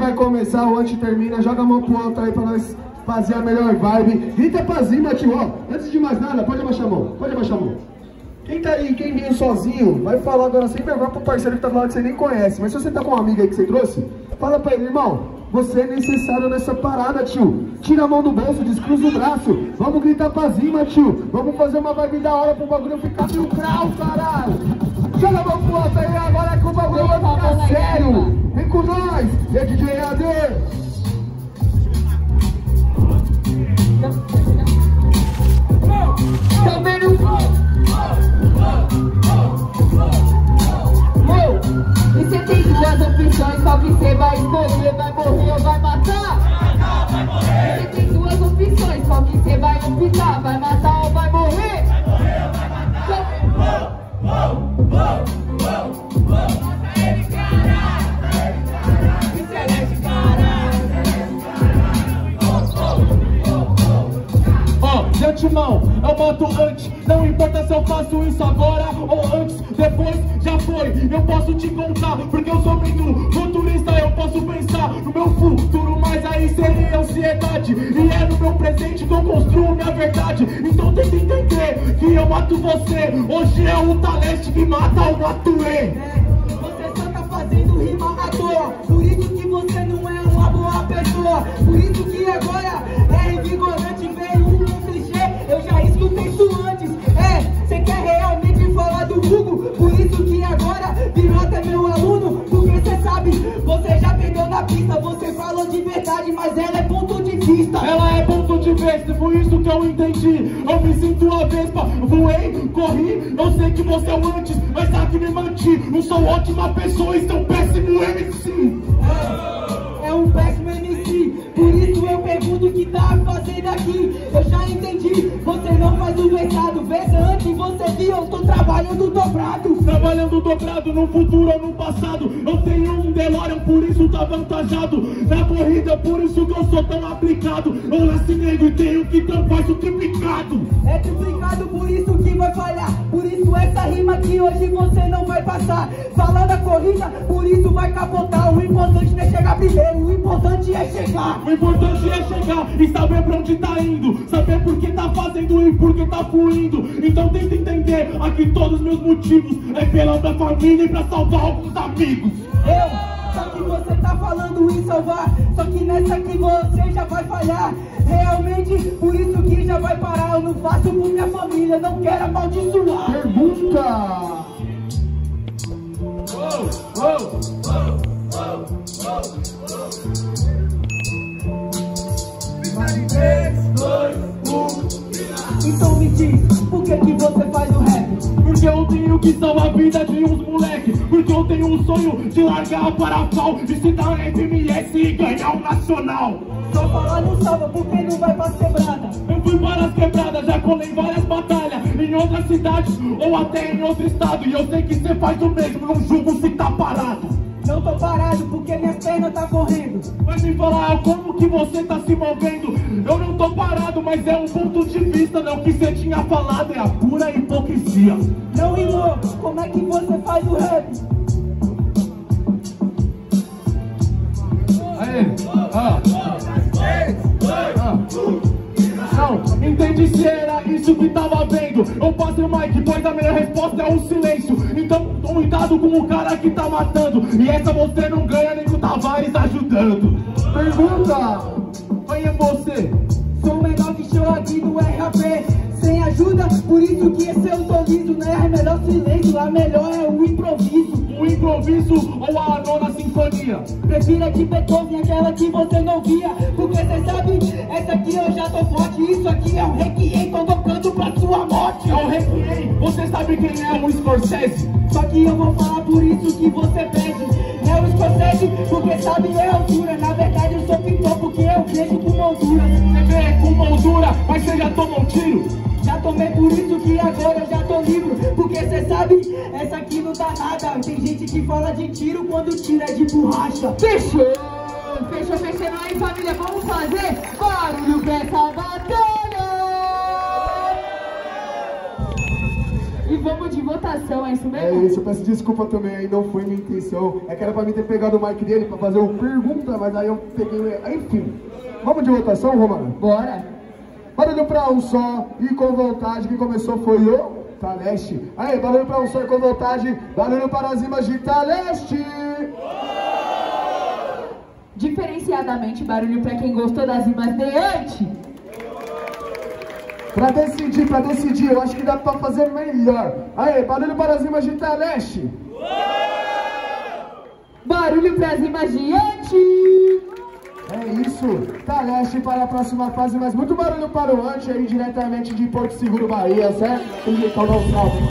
Vai começar, o antes termina, joga a mão pro alto aí pra nós fazer a melhor vibe. Grita pra cima, tio, ó. Antes de mais nada, pode abaixar a mão, pode abaixar a mão. Quem tá aí, quem veio sozinho, vai falar agora sem vergonha pro parceiro que tá do lado que você nem conhece. Mas se você tá com um amigo aí que você trouxe, fala pra ele, irmão, você é necessário nessa parada, tio. Tira a mão do bolso, descruza o braço. Vamos gritar pra cima, tio. Vamos fazer uma vibe da hora pro bagulho ficar mil grau, caralho. Joga a mão pro alto aí, agora é que o bagulho vai ficar com você tem duas opções, que você vai escolher? Vai morrer ou vai matar? Você tem duas opções, que você vai optar? Vai matar antes. Não importa se eu faço isso agora ou antes Depois, já foi, eu posso te contar Porque eu sou muito futurista. Eu posso pensar no meu futuro Mas aí seria ansiedade. E é no meu presente que eu construo minha verdade. Então tenta entender que eu mato você. Hoje é o Taleste que mata o Matuê Você só tá fazendo rima toa. Por isso que você não é uma boa pessoa. Por isso que agora é invigorante Veio verdade, mas ela é ponto de vista Ela é ponto de vista, foi isso que eu entendi. Eu me sinto a vespa, voei, corri. Eu sei que você é o antes, mas aqui me manti. Não sou ótima pessoa e sou péssimo MC. é um péssimo pergunto o que tá fazendo aqui Eu já entendi, você não faz o versado Vez antes você viu, eu tô trabalhando dobrado Trabalhando dobrado no futuro ou no passado. Eu tenho um DeLorean, por isso tá avantajado. Na corrida, por isso que eu sou tão aplicado. Eu nasci negro e tenho que tampar isso triplicado. É duplicado, por isso que vai falhar Por isso essa rima que hoje você não vai passar Falando a corrida, por isso vai capotar O importante não é chegar primeiro, importante é chegar O importante é chegar e saber pra onde tá indo. Saber por que tá fazendo e por que tá fluindo. Então tenta entender aqui todos os meus motivos. É pela minha família e pra salvar alguns amigos. Eu, só que você tá falando em salvar Só que nessa aqui você já vai falhar Realmente, por isso que já vai parar Eu não faço por minha família, não quero amaldiçoar Pergunta. Então me diz, por que que você faz o rap? Porque eu tenho que salvar a vida de uns moleque. Porque eu tenho um sonho de largar para pau De se dar FMS e ganhar um nacional. Só falar não salva, porque não vai pra quebrada. Eu fui para as quebradas, já colei várias batalhas Em outras cidades ou até em outro estado. E eu sei que você faz o mesmo, não julgo se tá parado Não tô parado, porque minha perna tá correndo Mas me falar como que você tá se movendo Eu não tô parado, mas é um ponto de vista Não, o que você tinha falado é a pura hipocrisia Não rimou, como é que você faz o rap? Aê. Ah. Não, entendi se era isso que tava vendo. Eu passei o mic, pois a melhor resposta é o silêncio. Então, cuidado com o cara que tá matando. E essa você não ganha nem com o Tavares ajudando. Pergunta. Quem é você? Sou o menor que show aqui do RAP Sem ajuda, por isso que esse eu tô liso Não é melhor silêncio, a melhor é o improviso. O improviso ou a nona sinfonia? Prefiro a de Beethoven, aquela que você não via Porque cê sabe, essa aqui eu já tô forte Isso aqui é um requiem, tô tocando pra sua morte É o Requiem, você sabe quem é o Scorsese? Só que eu vou falar por isso que você pede é o Scorsese, porque sabe é altura Na verdade eu sou pintor, porque eu vejo com moldura Você vê com moldura, mas você já tomou um tiro? Tomei por isso que agora eu já tô livre Porque cê sabe, essa aqui não dá nada Tem gente que fala de tiro quando tira é de borracha Fechou! Fechou, fechando aí, família. Vamos fazer barulho pra essa batalha! E vamos de votação, é isso É mesmo? isso, eu peço desculpa também aí, não foi minha intenção. É que era pra mim ter pegado o mic dele pra fazer uma pergunta, mas aí eu peguei. Enfim. Vamos de votação, Romano? Bora. Barulho pra um só e com vontade. Quem começou foi o Taleste. Aí, barulho pra um só e com vontade. Barulho para as rimas de Taleste. Diferenciadamente, barulho pra quem gostou das rimas de antes. Pra decidir, pra decidir, eu acho que dá pra fazer melhor. Aí, barulho para as rimas de Taleste. Barulho pras rimas de antes. É isso, Taleste para a próxima fase, mas muito barulho para o Ante aí diretamente de Porto Seguro, Bahia, certo? Dar um salve.